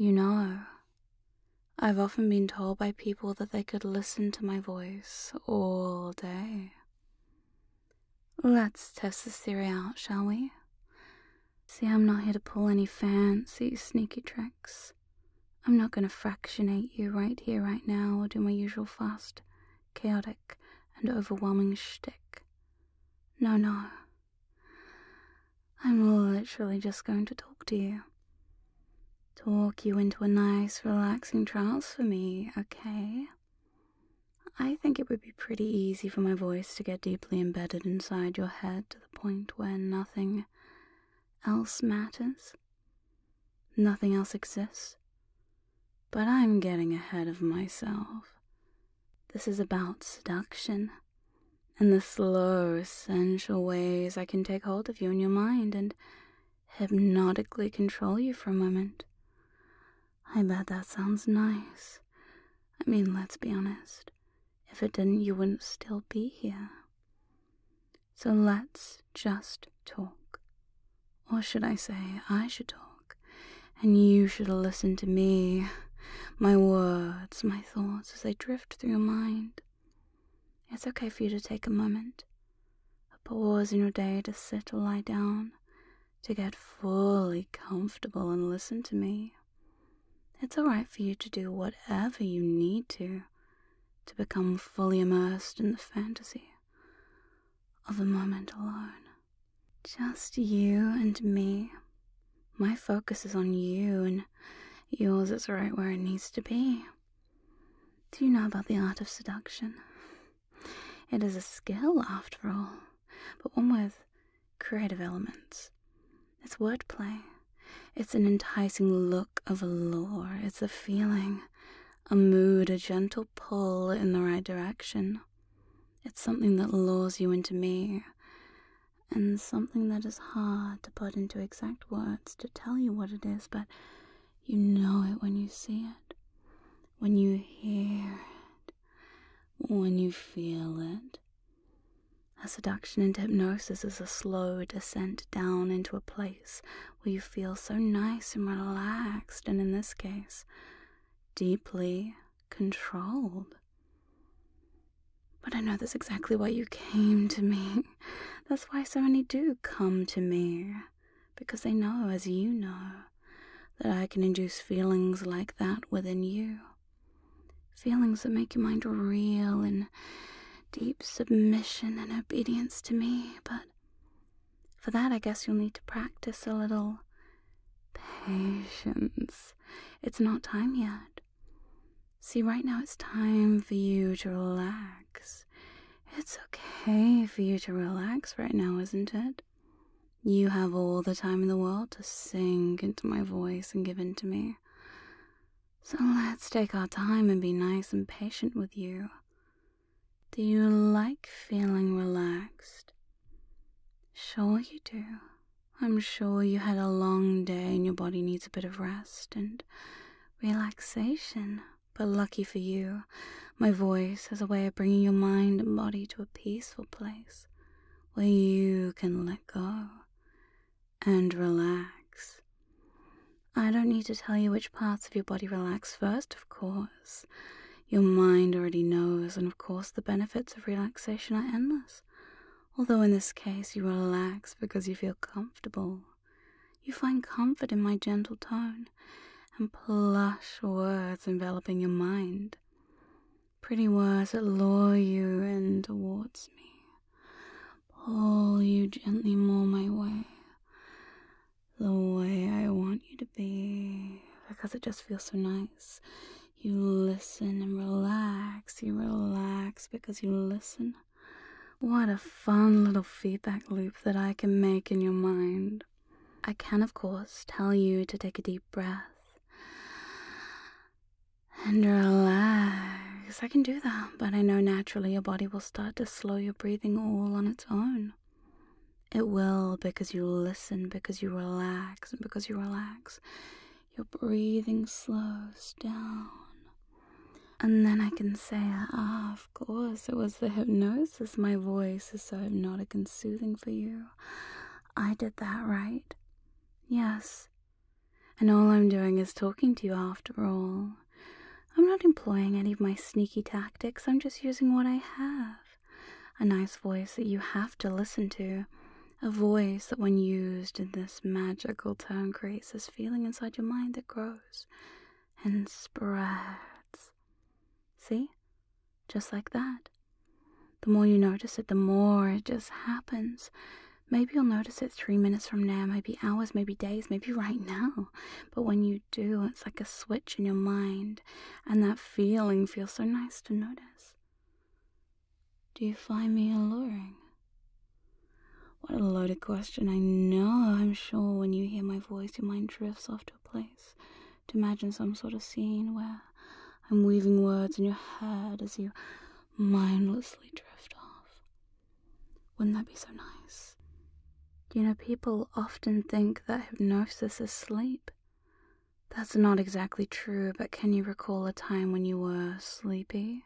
You know, I've often been told by people that they could listen to my voice all day. Let's test this theory out, shall we? See, I'm not here to pull any fancy, sneaky tricks. I'm not going to fractionate you right here, right now, or do my usual fast, chaotic, and overwhelming shtick. No, no. I'm literally just going to talk to you. Talk you into a nice, relaxing trance for me, okay? I think it would be pretty easy for my voice to get deeply embedded inside your head to the point where nothing else matters. Nothing else exists. But I'm getting ahead of myself. This is about seduction and the slow, sensual ways I can take hold of you in your mind and hypnotically control you for a moment. I bet that sounds nice. I mean, let's be honest. If it didn't, you wouldn't still be here. So let's just talk. Or should I say, I should talk, and you should listen to me my words, my thoughts as they drift through your mind. It's okay for you to take a moment, a pause in your day to sit or lie down, to get fully comfortable and listen to me. It's alright for you to do whatever you need to to become fully immersed in the fantasy of a moment alone. Just you and me. My focus is on you and Yours is right where it needs to be. Do you know about the art of seduction? It is a skill, after all, but one with creative elements. It's wordplay. It's an enticing look of allure. It's a feeling, a mood, a gentle pull in the right direction. It's something that lures you into me, and something that is hard to put into exact words to tell you what it is, but you know it when you see it, when you hear it, when you feel it. A seduction into hypnosis is a slow descent down into a place where you feel so nice and relaxed, and in this case, deeply controlled. But I know that's exactly why you came to me. That's why so many do come to me. Because they know, as you know, that I can induce feelings like that within you. Feelings that make your mind reel in deep submission and obedience to me, but for that, I guess you'll need to practice a little patience. It's not time yet. See, right now it's time for you to relax. It's okay for you to relax right now, isn't it? You have all the time in the world to sink into my voice and give in to me. So let's take our time and be nice and patient with you. Do you like feeling relaxed? Sure, you do. I'm sure you had a long day and your body needs a bit of rest and relaxation. But lucky for you, my voice has a way of bringing your mind and body to a peaceful place where you can let go and relax. I don't need to tell you which parts of your body relax first, of course. Your mind already knows, and of course, the benefits of relaxation are endless. Although in this case, you relax because you feel comfortable. You find comfort in my gentle tone and plush words enveloping your mind. Pretty words that lure you in towards me, pull you gently more my way the way I want you to be because it just feels so nice. You listen and relax. You relax because you listen. What a fun little feedback loop that I can make in your mind. I can, of course, tell you to take a deep breath and relax. I can do that, but I know naturally your body will start to slow your breathing all on its own. It will because you listen, because you relax, and because you relax, your breathing slows down. And then I can say, ah, of course, it was the hypnosis. My voice is so hypnotic and soothing for you. I did that right. Yes. And all I'm doing is talking to you after all. I'm not employing any of my sneaky tactics, I'm just using what I have. A nice voice that you have to listen to. A voice that, when used in this magical tone, creates this feeling inside your mind that grows and spreads. See? Just like that. The more you notice it, the more it just happens. Maybe you'll notice it three minutes from now, maybe hours, maybe days, maybe right now. But when you do, it's like a switch in your mind, and that feeling feels so nice to notice. Do you find me alluring? What a loaded question. I know, I'm sure when you hear my voice, your mind drifts off to a place to imagine some sort of scene where I'm weaving words in your head as you mindlessly drift off. Wouldn't that be so nice? Do you know, people often think that hypnosis is sleep. That's not exactly true, but can you recall a time when you were sleepy?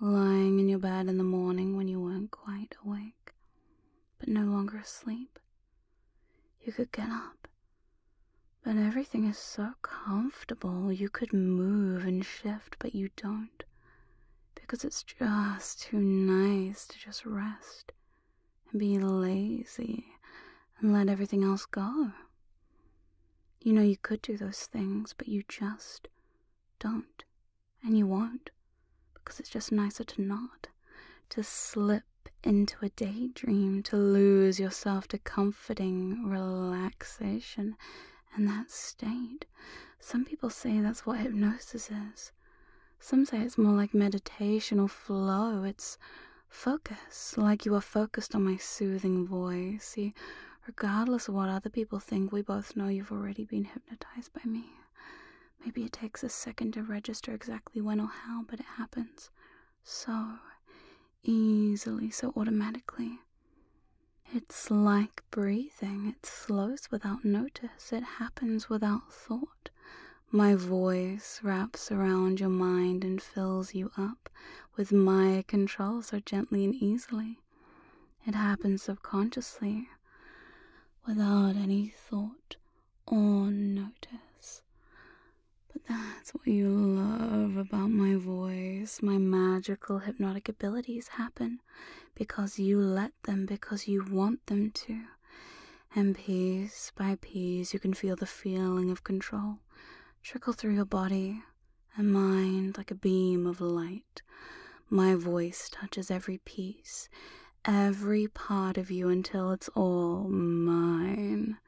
Lying in your bed in the morning when you weren't quite awake, but no longer asleep? You could get up, but everything is so comfortable. You could move and shift, but you don't, because it's just too nice to just rest and be lazy and let everything else go. You know, you could do those things, but you just don't. And you won't, because it's just nicer to not. To slip into a daydream, to lose yourself to comforting relaxation that state. Some people say that's what hypnosis is. Some say it's more like meditation or flow. It's Focus, like you are focused on my soothing voice. See, regardless of what other people think, we both know you've already been hypnotized by me. Maybe it takes a second to register exactly when or how, but it happens so easily, so automatically. It's like breathing, it slows without notice, it happens without thought. My voice wraps around your mind and fills you up with my control so gently and easily. It happens subconsciously, without any thought or notice. But that's what you love about my voice. My magical hypnotic abilities happen because you let them, because you want them to. And piece by piece, you can feel the feeling of control trickle through your body and mind like a beam of light. My voice touches every piece, every part of you until it's all mine,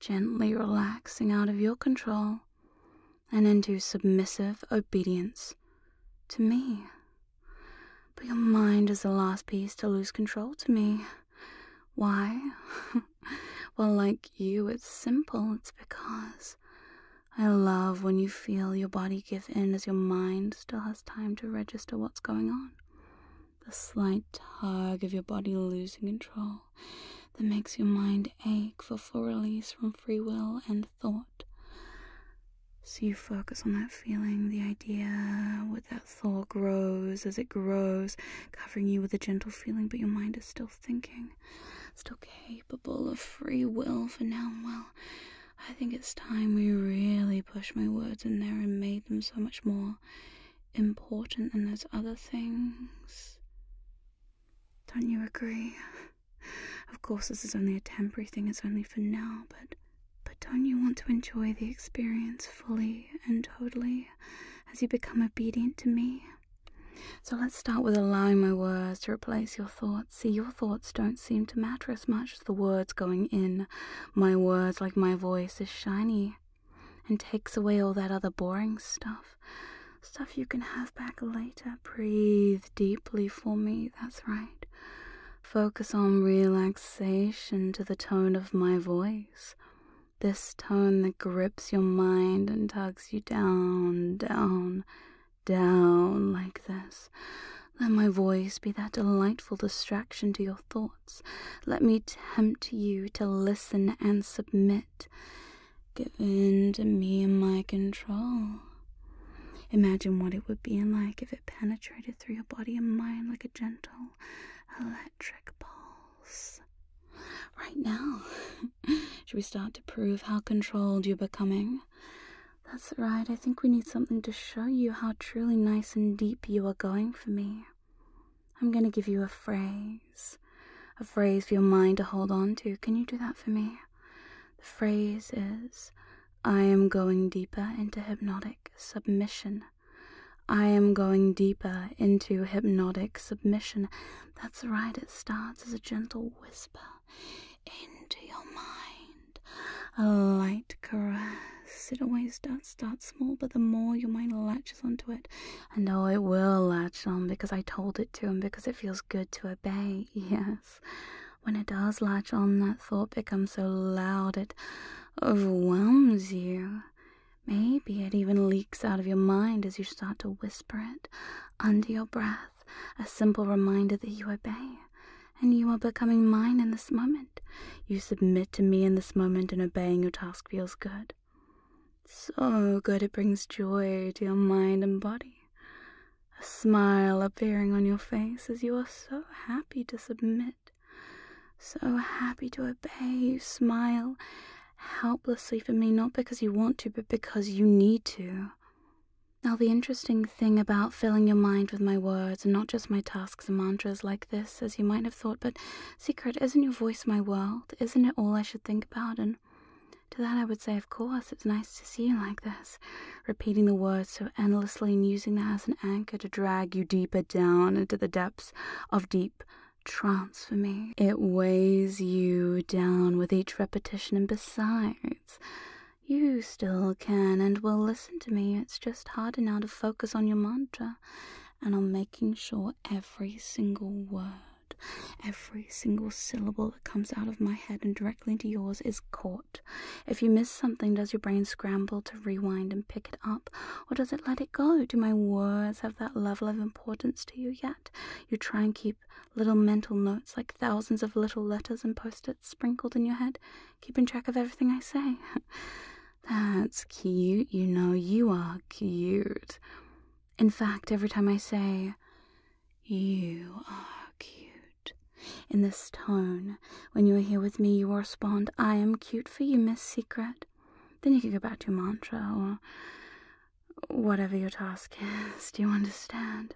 gently relaxing out of your control and into submissive obedience to me. But your mind is the last piece to lose control to me. Why? well, like you, it's simple. It's because I love when you feel your body give in as your mind still has time to register what's going on. The slight tug of your body losing control that makes your mind ache for full release from free will and thought. So you focus on that feeling, the idea what that thought grows as it grows, covering you with a gentle feeling, but your mind is still thinking, still capable of free will for now. Well, I think it's time we really pushed my words in there and made them so much more important than those other things. Don't you agree? Of course, this is only a temporary thing, it's only for now, but but don't you want to enjoy the experience fully and totally as you become obedient to me? So let's start with allowing my words to replace your thoughts. See, your thoughts don't seem to matter as much as the words going in. My words, like my voice, is shiny and takes away all that other boring stuff. Stuff you can have back later. Breathe deeply for me, that's right. Focus on relaxation to the tone of my voice. This tone that grips your mind and tugs you down, down, down like this. Let my voice be that delightful distraction to your thoughts. Let me tempt you to listen and submit. Give in to me and my control. Imagine what it would be like if it penetrated through your body and mind like a gentle electric pulse. Right now, Should we start to prove how controlled you're becoming? That's right, I think we need something to show you how truly nice and deep you are going for me. I'm going to give you a phrase. A phrase for your mind to hold on to. Can you do that for me? The phrase is I am going deeper into hypnotic submission. I am going deeper into hypnotic submission. That's right, it starts as a gentle whisper into your mind, a light caress. It always does start small, but the more your mind latches onto it, and oh, it will latch on because I told it to, and because it feels good to obey, yes. When it does latch on, that thought becomes so loud it overwhelms you. Maybe it even leaks out of your mind as you start to whisper it under your breath, a simple reminder that you obey and you are becoming mine in this moment. You submit to me in this moment, and obeying your task feels good. So good it brings joy to your mind and body. A smile appearing on your face as you are so happy to submit, so happy to obey. You smile helplessly for me, not because you want to, but because you need to. Now, the interesting thing about filling your mind with my words, and not just my tasks and mantras like this, as you might have thought, but secret, isn't your voice my world? Isn't it all I should think about? And to that I would say, of course, it's nice to see you like this, repeating the words so endlessly and using that as an anchor to drag you deeper down into the depths of deep trance for me. It weighs you down with each repetition, and besides, you still can and will listen to me. It's just harder now to focus on your mantra and on making sure every single word, every single syllable that comes out of my head and directly into yours is caught. If you miss something, does your brain scramble to rewind and pick it up, or does it let it go? Do my words have that level of importance to you yet? You try and keep little mental notes like thousands of little letters and post its sprinkled in your head, keeping track of everything I say. That's cute, you know, you are cute. In fact, every time I say, you are in this tone, when you are here with me, you will respond, I am cute for you, Miss Secret. Then you can go back to your mantra or whatever your task is. Do you understand?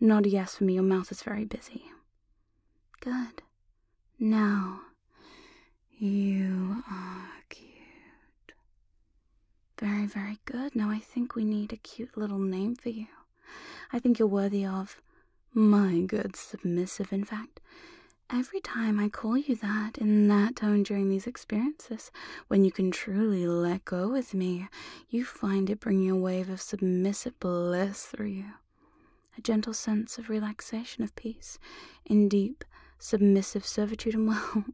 Nod yes for me, your mouth is very busy. Good. Now, you are cute. Very, very good. Now I think we need a cute little name for you. I think you're worthy of my good submissive. In fact, every time I call you that in that tone during these experiences, when you can truly let go with me, you find it bringing a wave of submissive bliss through you. A gentle sense of relaxation, of peace, in deep, submissive servitude. And well,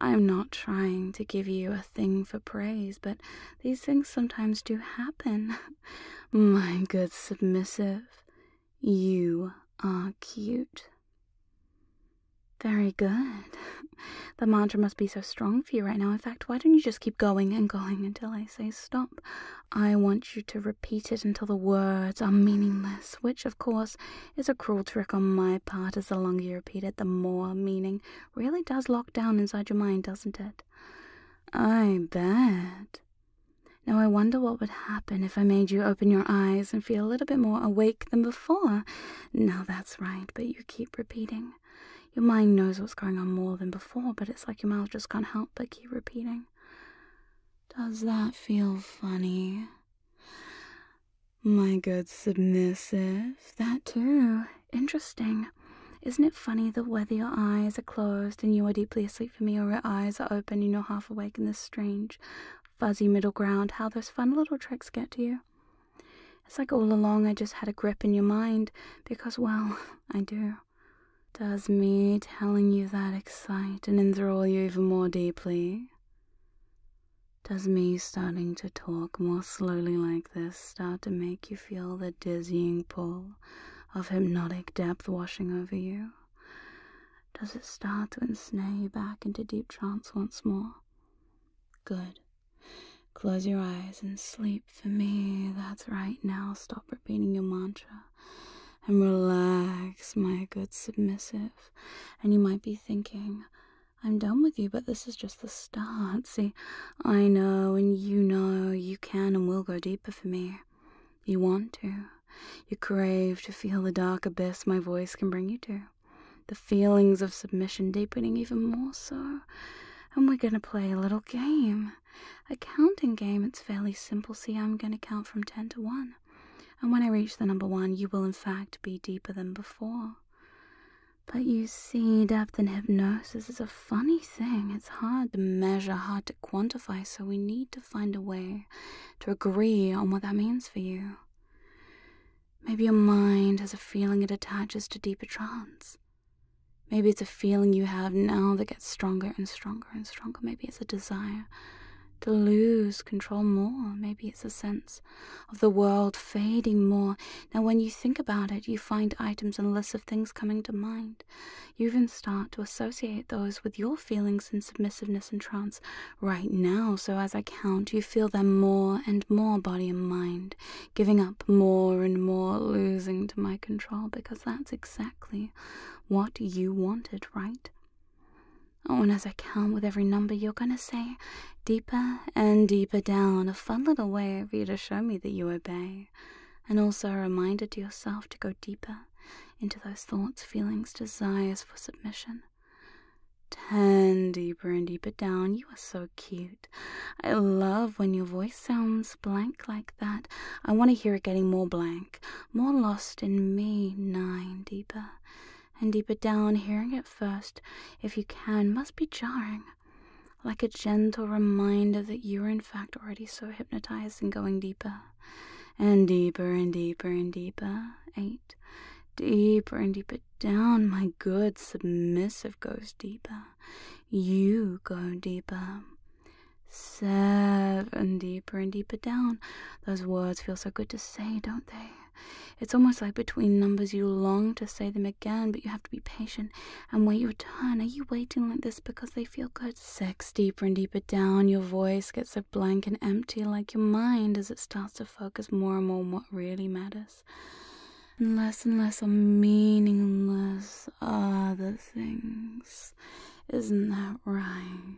I'm not trying to give you a thing for praise, but these things sometimes do happen. My good submissive, you are cute. Very good. The mantra must be so strong for you right now. In fact, why don't you just keep going and going until I say stop? I want you to repeat it until the words are meaningless, which, of course, is a cruel trick on my part, as the longer you repeat it, the more meaning really does lock down inside your mind, doesn't it? I bet. Now, I wonder what would happen if I made you open your eyes and feel a little bit more awake than before. Now, that's right, but you keep repeating. Your mind knows what's going on more than before, but it's like your mouth just can't help but keep repeating. Does that feel funny? My good submissive. That too. Interesting. Isn't it funny that whether your eyes are closed and you are deeply asleep for me, or your eyes are open and you're half awake in this strange, fuzzy middle ground, how those fun little tricks get to you? It's like all along I just had a grip in your mind because, well, I do. Does me telling you that excite and enthrall you even more deeply? Does me starting to talk more slowly like this start to make you feel the dizzying pull of hypnotic depth washing over you? Does it start to ensnare you back into deep trance once more? Good. Close your eyes and sleep for me. That's right now. Stop repeating your mantra and relax, my good submissive. And you might be thinking, I'm done with you, but this is just the start. See, I know and you know you can and will go deeper for me. You want to. You crave to feel the dark abyss my voice can bring you to. The feelings of submission deepening even more so. And we're gonna play a little game. A counting game. It's fairly simple. See, I'm gonna count from 10 to 1. And when I reach the number 1, you will in fact be deeper than before. But you see, depth in hypnosis is a funny thing. It's hard to measure, hard to quantify, so we need to find a way to agree on what that means for you. Maybe your mind has a feeling it attaches to deeper trance. Maybe it's a feeling you have now that gets stronger and stronger and stronger. Maybe it's a desire to lose control more. Maybe it's a sense of the world fading more. Now, when you think about it, you find items and lists of things coming to mind. You even start to associate those with your feelings in submissiveness and trance right now. So, as I count, you feel them more and more, body and mind, giving up more and more, losing to my control, because that's exactly what you wanted, right? Oh, and as I count with every number, you're gonna say deeper and deeper down, a fun little way for you to show me that you obey, and also a reminder to yourself to go deeper into those thoughts, feelings, desires for submission. Ten deeper and deeper down. You are so cute. I love when your voice sounds blank like that. I want to hear it getting more blank, more lost in me. Nine deeper and deeper down, hearing it first, if you can, must be jarring, like a gentle reminder that you are in fact already so hypnotized and going deeper, and deeper and deeper and deeper. Eight, deeper and deeper down, my good submissive goes deeper. You go deeper. Seven, deeper and deeper down. Those words feel so good to say, don't they? It's almost like between numbers you long to say them again, but you have to be patient and wait your turn. Are you waiting like this because they feel good? Six deeper and deeper down, your voice gets so blank and empty, like your mind as it starts to focus more and more on what really matters. And less and less on meaningless other things. Isn't that right?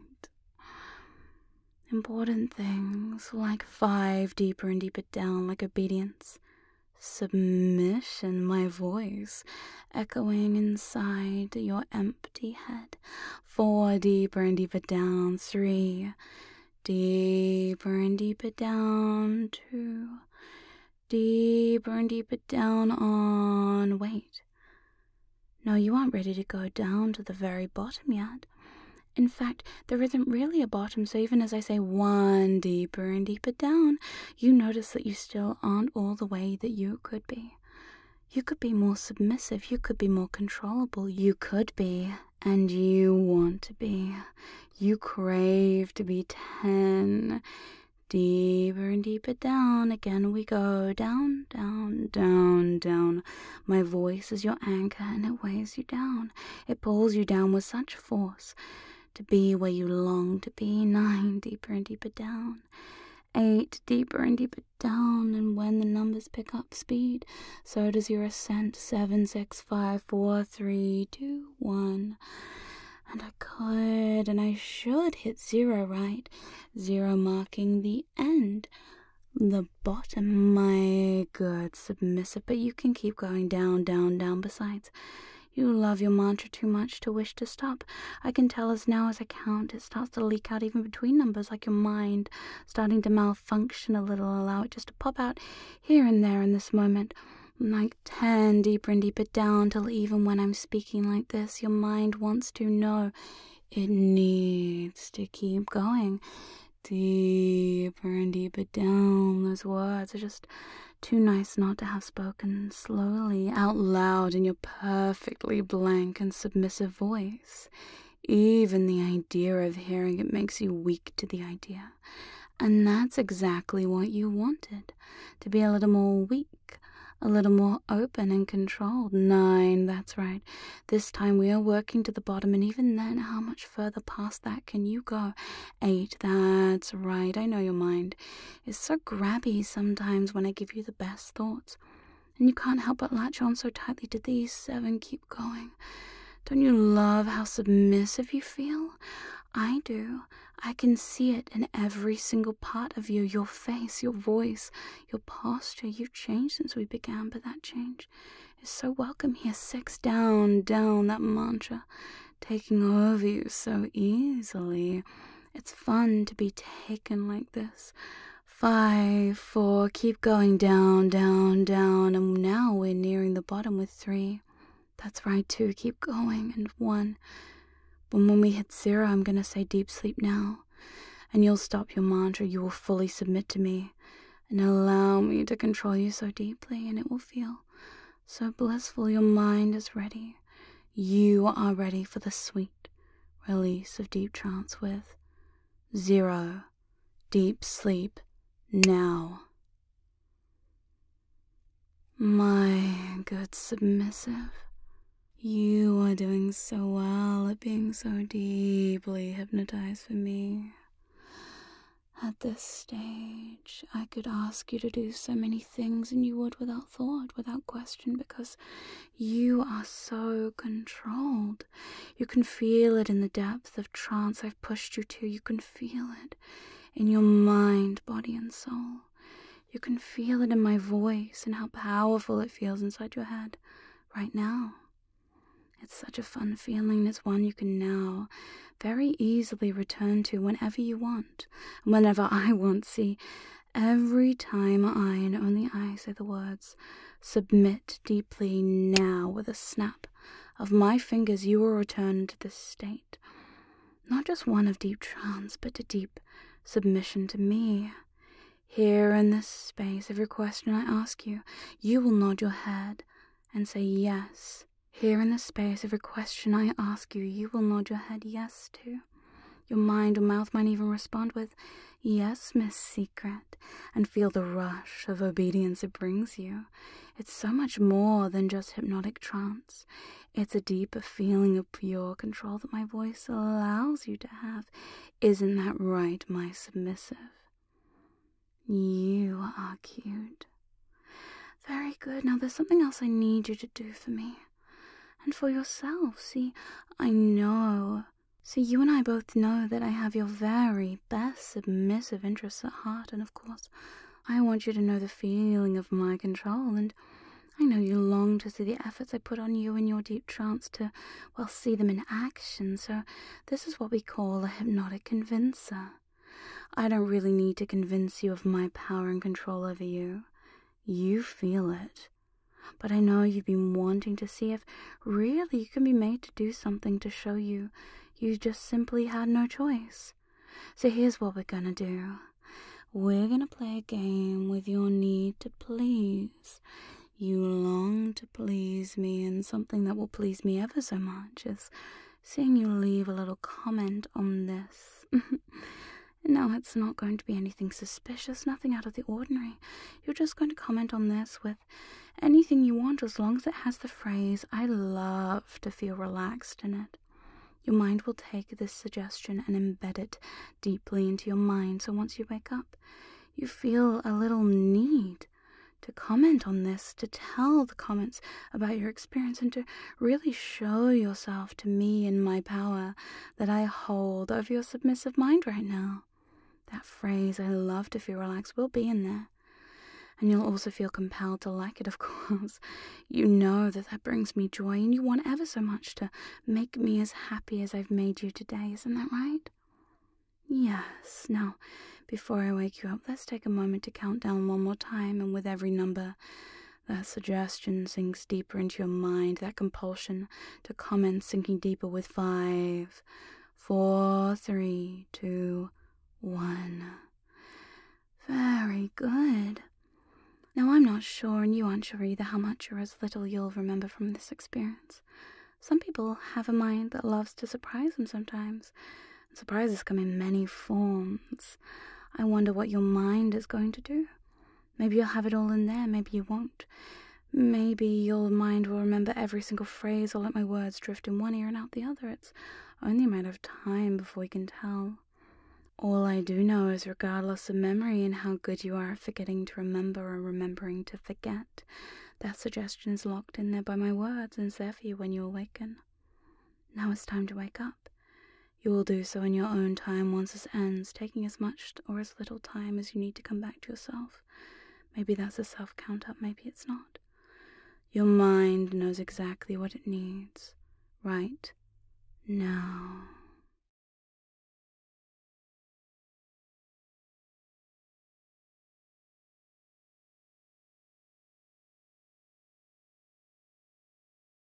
Important things like five deeper and deeper down, like obedience submission, my voice echoing inside your empty head. Four deeper and deeper down, three deeper and deeper down, two deeper and deeper down on. Wait. No, you aren't ready to go down to the very bottom yet. In fact, there isn't really a bottom, so even as I say one deeper and deeper down, you notice that you still aren't all the way that you could be. You could be more submissive, you could be more controllable, you could be, and you want to be. You crave to be ten. Deeper and deeper down, again we go down, down, down, down. My voice is your anchor and it weighs you down. It pulls you down with such force to be where you long to be, nine deeper and deeper down, eight deeper and deeper down, and when the numbers pick up speed, so does your ascent, seven, six, five, four, three, two, one. And I could and I should hit zero, right? Zero marking the end the bottom, my good submissive, but you can keep going down, down, down. Besides, you love your mantra too much to wish to stop. I can tell as now as I count, it starts to leak out even between numbers, like your mind starting to malfunction a little. Allow it just to pop out here and there in this moment. Like ten deeper and deeper down till even when I'm speaking like this, your mind wants to know it needs to keep going deeper and deeper down. Those words are just too nice not to have spoken slowly out loud in your perfectly blank and submissive voice. Even the idea of hearing it makes you weak to the idea. And that's exactly what you wanted to be a little more weak, a little more open and controlled. Nine, that's right. This time we are working to the bottom, and even then, how much further past that can you go? Eight, that's right. I know your mind is so grabby sometimes when I give you the best thoughts, and you can't help but latch on so tightly to these. Seven, keep going. Don't you love how submissive you feel? I do. I can see it in every single part of you your face, your voice, your posture. You've changed since we began, but that change is so welcome here. Six down, down, that mantra taking over you so easily. It's fun to be taken like this. Five, four, keep going down, down, down, and now we're nearing the bottom with three. That's right, two, keep going, and one. But when we hit zero, I'm gonna say deep sleep now, and you'll stop your mantra, you will fully submit to me, and allow me to control you so deeply, and it will feel so blissful. Your mind is ready. You are ready for the sweet release of deep trance with zero deep sleep now. My good submissive, you are doing so well at being so deeply hypnotized for me. At this stage, I could ask you to do so many things and you would without thought, without question, because you are so controlled. You can feel it in the depth of trance I've pushed you to. You can feel it in your mind, body, and soul. You can feel it in my voice and how powerful it feels inside your head right now. It's such a fun feeling. It's one you can now very easily return to whenever you want, whenever I want. See, every time I and only I say the words, submit deeply now with a snap of my fingers, you will return to this state. Not just one of deep trance, but a deep submission to me. Here in this space, every question I ask you, you will nod your head and say yes here in the space, every question I ask you, you will nod your head yes to. Your mind or mouth might even respond with, Yes, Miss Secret, and feel the rush of obedience it brings you. It's so much more than just hypnotic trance. It's a deeper feeling of pure control that my voice allows you to have. Isn't that right, my submissive? You are cute. Very good. Now there's something else I need you to do for me and for yourself. See, I know. See, you and I both know that I have your very best submissive interests at heart, and of course, I want you to know the feeling of my control, and I know you long to see the efforts I put on you in your deep trance to, well, see them in action, so this is what we call a hypnotic convincer. I don't really need to convince you of my power and control over you. You feel it but I know you've been wanting to see if really you can be made to do something to show you you just simply had no choice. So here's what we're gonna do. We're gonna play a game with your need to please. You long to please me, and something that will please me ever so much is seeing you leave a little comment on this. no, it's not going to be anything suspicious, nothing out of the ordinary. You're just going to comment on this with anything you want as long as it has the phrase, I love to feel relaxed in it. Your mind will take this suggestion and embed it deeply into your mind, so once you wake up, you feel a little need to comment on this, to tell the comments about your experience, and to really show yourself to me in my power that I hold over your submissive mind right now. That phrase, I love to feel relaxed, will be in there and you'll also feel compelled to like it, of course. You know that that brings me joy, and you want ever so much to make me as happy as I've made you today, isn't that right? Yes. Now, before I wake you up, let's take a moment to count down one more time, and with every number, that suggestion sinks deeper into your mind, that compulsion to comment sinking deeper with five, four, three, two, one. Very good. Now, I'm not sure, and you aren't sure either, how much or as little you'll remember from this experience. Some people have a mind that loves to surprise them sometimes. And surprises come in many forms. I wonder what your mind is going to do. Maybe you'll have it all in there, maybe you won't. Maybe your mind will remember every single phrase or let my words drift in one ear and out the other. It's only a matter of time before we can tell. All I do know is, regardless of memory and how good you are at forgetting to remember or remembering to forget, that suggestion is locked in there by my words and is there for you when you awaken. Now it's time to wake up. You will do so in your own time once this ends, taking as much or as little time as you need to come back to yourself. Maybe that's a self count up, maybe it's not. Your mind knows exactly what it needs right now.